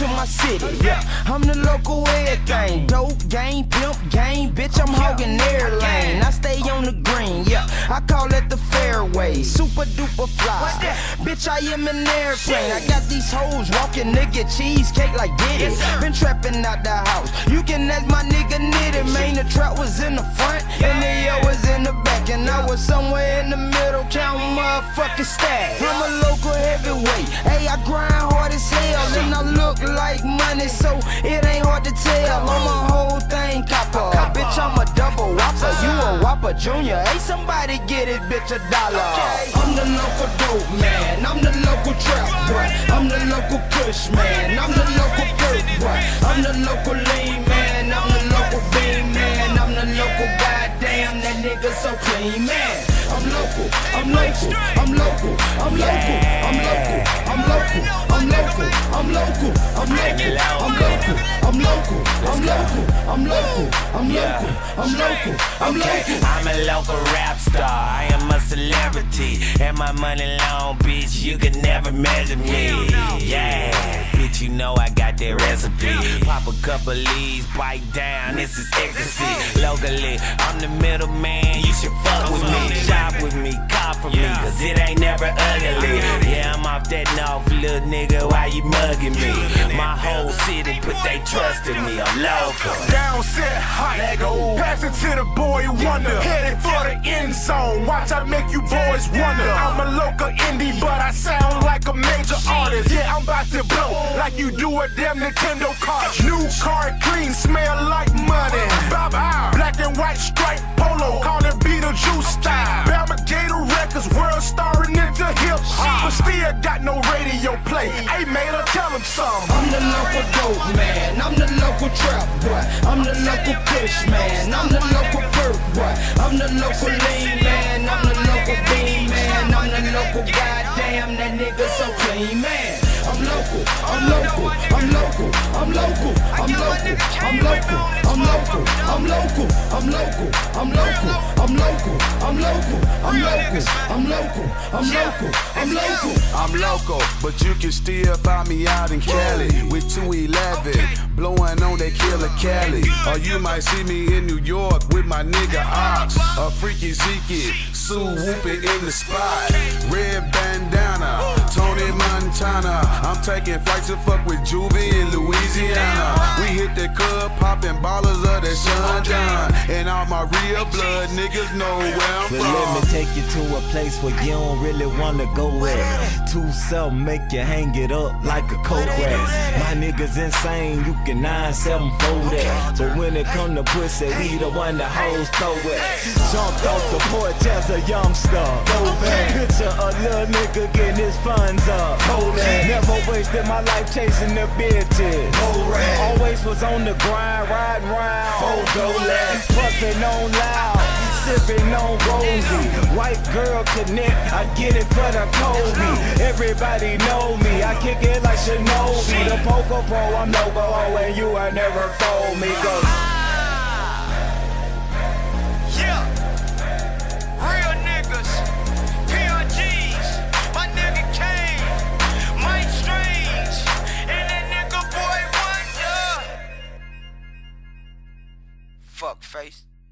to my city. Yeah, I'm the local everything. Dope, game, pimp, game. Bitch, I'm hogging air lane. I stay on the green. Yeah, I call it the fairway. Super duper fly. Bitch, I am an airplane. I got these hoes walking nigga cheesecake like Diddy. Been trapping out the house. You can ask my nigga Nitty. Man, the trap was in the front and the yo was in the back. And I was somewhere in the middle motherfucking stack. I'm a local heavyweight. Hey, I grind hard as hell. And I look like money, so it ain't hard to tell. I'm a whole thing copper. Bitch, I'm a double whopper. You a whopper junior. Hey, somebody get it, bitch, a dollar. I'm the local dope man. I'm the local trap boy. I'm the local push man. I'm the local dirt boy. I'm the local lean man. I'm the local bean man. I'm the local goddamn that nigga so clean man. I'm local. I'm local. I'm local. I'm local. I'm local. I'm local. I'm local. I'm local. I'm local. I'm local. I'm local. I'm local. I'm local. I'm local. I'm Okay, local. I'm a local rap star. I am a celebrity. And my money long, bitch. You can never measure me. Yeah, bitch, you know I got that recipe. Pop a couple leaves, bite down. This is ecstasy. Locally, I'm the middleman. You should fuck with me. Shop with me, cop from me. Cause it ain't never ugly. Off that north, little nigga. Why you mugging me? My whole city put they trust in me. I'm local. Down set high. Pass it to the boy wonder. Headed for the end zone. Watch I make you boys wonder. I'm a local indie, but I sound like a major artist. Yeah, I'm about to blow like you do a damn Nintendo cart. New car, clean, smell like but still got no radio play. Hey, man, I tell him some. I'm the local dope man. I'm the local trap boy. I'm the local push man. I'm the local perk boy. I'm the local lean man. I'm the local bean man. I'm the local goddamn that nigga so clean man. I'm local, I'm local, I'm local, I'm local, I'm local, I'm local, I'm local. I'm local. I'm local. I'm local. I'm local. I'm local. I'm local. I'm local. I'm local. I'm local, but you can still find me out in Cali with 211, blowing on that killer Cali. Or you might see me in New York with my nigga Ox, a freaky Zeke, Sue whooping in the spot, red bandana, Tony Montana. I'm taking flights to fuck with Juvie in Louisiana. We hit the club, popping ballers of that Sean John, and all my real blood niggas know where I'm But let me take you to a place where you don't really wanna go at. Two self make you hang it up like a coat rack. My niggas insane, you can nine seven for that. But when it come to pussy, we the one that hoes throw it. Jumped off the porch as a youngster. Go back. Picture a little nigga getting his funds up. Hold wasted my life chasing the bitches. Always was on the grind, riding round. Puffing on loud sipping on rosy. White girl connect, I get it for the Kobe. Everybody know me, I kick it like Shinobi. The Poco Pro, I'm no go and you ain't never fold me. Cause